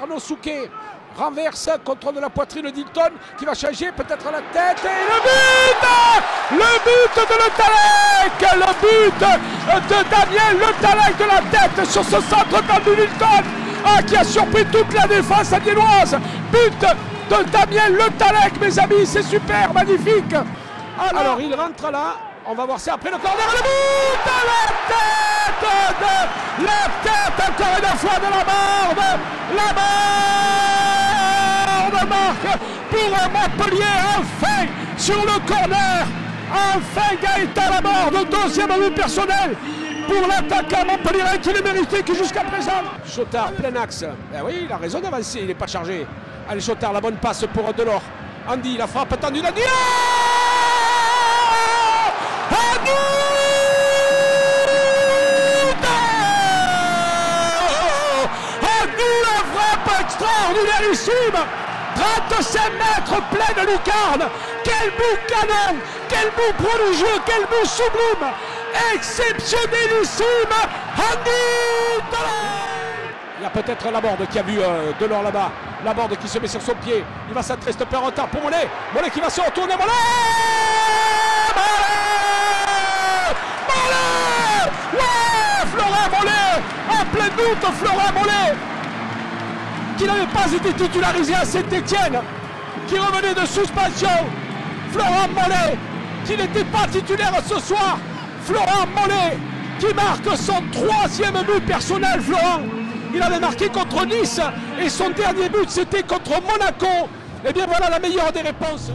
Arnaud Souquet renverse, contrôle de la poitrine d'Hilton qui va changer peut-être la tête et le but! Le but de Le Talec! Le but de Daniel Le Talec de la tête sur ce centre tendu Hilton ah, qui a surpris toute la défense amiénoise But de Damien Le Talec mes amis, c'est super, magnifique. Alors, Alors il rentre là, on va voir ça après le corner. Le but de la tête de la tête encore une fois de la barbe. La barbe marque pour Montpellier enfin sur le corner. Enfin Gaëtan la mort de deuxième but personnel pour l'attaquant Montpellier qui le mérité qui jusqu'à présent. Chotard, plein axe. Eh oui, il a raison d'avancer, il n'est pas chargé. Allez Chotard, la bonne passe pour Delors. Andy, la frappe attendue d'Andy. Extraordinairissime 35 mètres plein de lucarne Quel bout canon Quel bout prodigieux Quel bout sublime Exceptionnellissime Andy Il y a peut-être Laborde qui a vu euh, Delors là-bas. Laborde qui se met sur son pied. Il va s'attrester un retard pour Mollet. Mollet qui va se retourner. Mollet Mollet Ouais Florent Mollet En plein doute Florent Mollet qui n'avait pas été titularisé à Saint-Etienne, qui revenait de suspension. Florent Mollet, qui n'était pas titulaire ce soir. Florent Mollet, qui marque son troisième but personnel, Florent. Il avait marqué contre Nice et son dernier but c'était contre Monaco. Et eh bien voilà la meilleure des réponses.